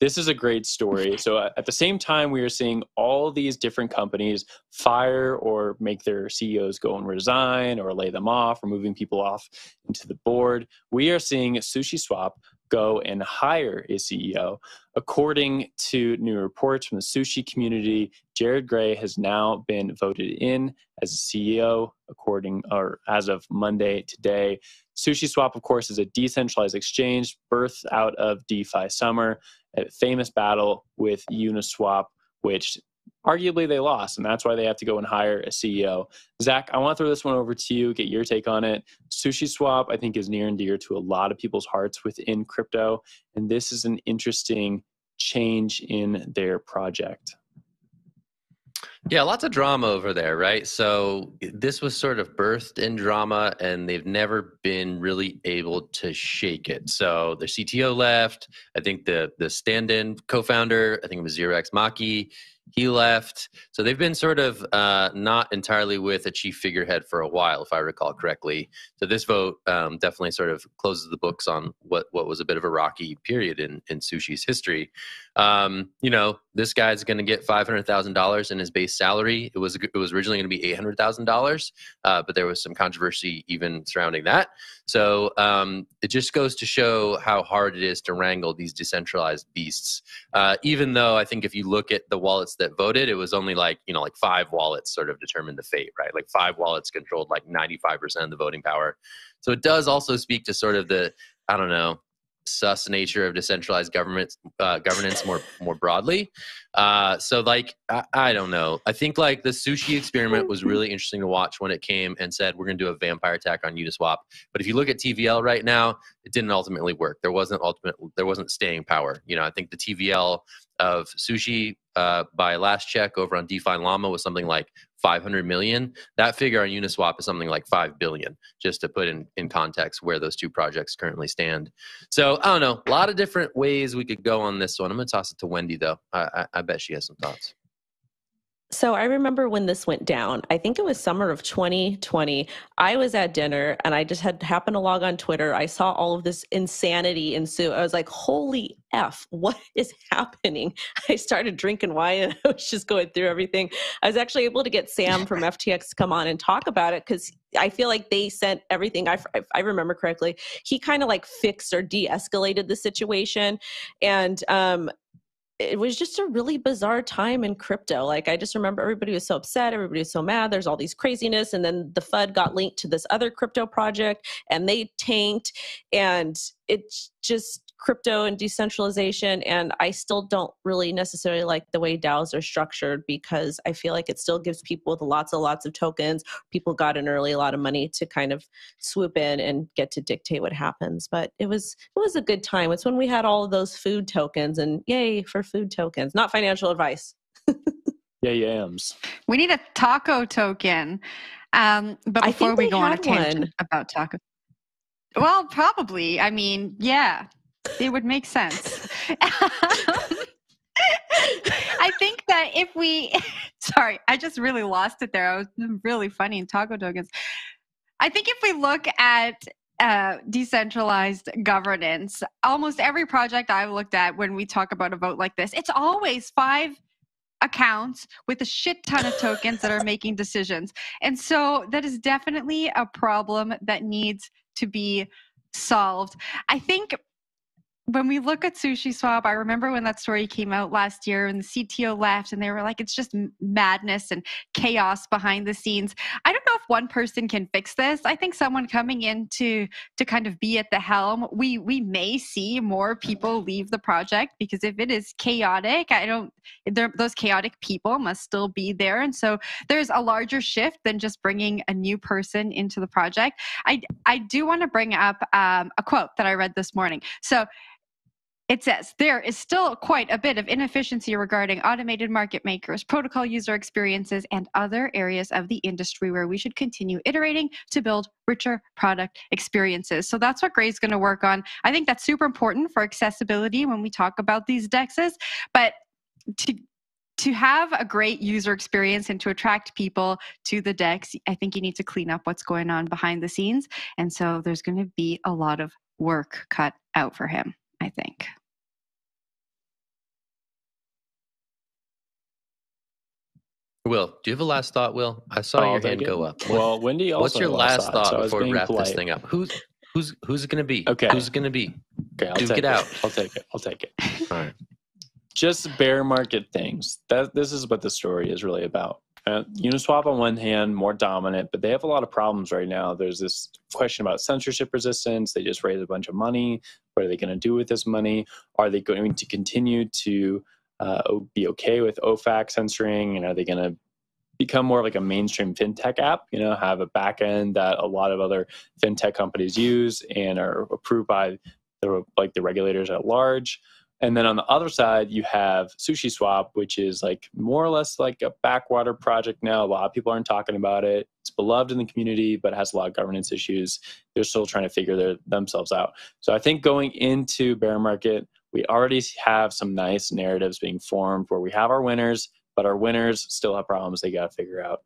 this is a great story. So uh, at the same time, we are seeing all these different companies fire or make their CEOs go and resign or lay them off or moving people off into the board. We are seeing Sushi Swap go and hire a CEO. According to new reports from the sushi community, Jared Grey has now been voted in as a CEO, according or as of Monday today. Sushi Swap, of course, is a decentralized exchange birthed out of DeFi Summer, famous battle with Uniswap, which arguably they lost, and that's why they have to go and hire a CEO. Zach, I want to throw this one over to you, get your take on it. Sushi Swap, I think, is near and dear to a lot of people's hearts within crypto, and this is an interesting change in their project. Yeah, lots of drama over there, right? So this was sort of birthed in drama, and they've never been really able to shake it. So the CTO left. I think the the stand-in co-founder, I think it was Zero X Maki, he left. So they've been sort of uh, not entirely with a chief figurehead for a while, if I recall correctly. So this vote um, definitely sort of closes the books on what what was a bit of a rocky period in in sushi's history. Um, you know, this guy's going to get five hundred thousand dollars in his base salary. It was it was originally going to be eight hundred thousand uh, dollars, but there was some controversy even surrounding that. So um, it just goes to show how hard it is to wrangle these decentralized beasts. Uh, even though I think if you look at the wallets that voted, it was only like you know like five wallets sort of determined the fate, right? Like five wallets controlled like ninety five percent of the voting power. So it does also speak to sort of the I don't know sus nature of decentralized government uh, governance more more broadly. Uh, so like I, I, don't know. I think like the sushi experiment was really interesting to watch when it came and said we're going to do a vampire attack on Uniswap. But if you look at TVL right now, it didn't ultimately work. There wasn't ultimate there wasn't staying power. You know, I think the TVL of sushi uh, by last check over on DeFi Llama was something like 500 million. That figure on Uniswap is something like 5 billion, just to put in, in context where those two projects currently stand. So I don't know, a lot of different ways we could go on this one. I'm going to toss it to Wendy, though. I, I, I bet she has some thoughts. So I remember when this went down. I think it was summer of 2020. I was at dinner and I just had happened to log on Twitter. I saw all of this insanity ensue. I was like, "Holy f! What is happening?" I started drinking wine and I was just going through everything. I was actually able to get Sam from FTX to come on and talk about it because I feel like they sent everything. I, I remember correctly. He kind of like fixed or de-escalated the situation, and um, it was just a really bizarre time in crypto. Like I just remember everybody was so upset, everybody was so mad. There's all these craziness, and then the FUD got linked to this other crypto project, and they tanked, and it's just crypto and decentralization. And I still don't really necessarily like the way DAOs are structured because I feel like it still gives people with lots and lots of tokens. People got an early a lot of money to kind of swoop in and get to dictate what happens. But it was it was a good time. It's when we had all of those food tokens and yay for food tokens. Not financial advice. yeah, yams. We need a taco token. Um, but before we go on a tangent one. about taco, well, probably. I mean, yeah, it would make sense. I think that if we, sorry, I just really lost it there. I was really funny in taco tokens. I think if we look at uh, decentralized governance, almost every project I've looked at when we talk about a vote like this, it's always five accounts with a shit ton of tokens that are making decisions. And so that is definitely a problem that needs to be solved. I think when we look at Sushi Swap, I remember when that story came out last year and the CTO left and they were like, it's just madness and chaos behind the scenes. I don't know if one person can fix this. I think someone coming in to, to kind of be at the helm, we, we may see more people leave the project because if it is chaotic, I don't, those chaotic people must still be there. And so there's a larger shift than just bringing a new person into the project. I, I do want to bring up um, a quote that I read this morning. So it says there is still quite a bit of inefficiency regarding automated market makers, protocol user experiences, and other areas of the industry where we should continue iterating to build richer product experiences. So that's what Grey's going to work on. I think that's super important for accessibility when we talk about these dexes. But to to have a great user experience and to attract people to the dex, I think you need to clean up what's going on behind the scenes. And so there's going to be a lot of work cut out for him. I think. Will, do you have a last thought, Will? I saw oh, your hand you. go up. Well, Wendy also. What's your last thought, thought so before we wrap polite. this thing up? Who's who's who's it gonna be? Okay. Who's it gonna be? Okay, I'll Duke take it out. I'll take it. I'll take it. All right. Just bear market things. That this is what the story is really about. Uh, Uniswap on one hand, more dominant, but they have a lot of problems right now. There's this question about censorship resistance. They just raised a bunch of money. What are they going to do with this money? Are they going to continue to uh, be okay with OFAC censoring? And are they going to become more like a mainstream fintech app? You know, have a backend that a lot of other fintech companies use and are approved by the like the regulators at large. And then on the other side, you have Sushi Swap, which is like more or less like a backwater project now. A lot of people aren't talking about it. Beloved in the community, but has a lot of governance issues. They're still trying to figure their, themselves out. So I think going into bear market, we already have some nice narratives being formed where we have our winners, but our winners still have problems they got to figure out.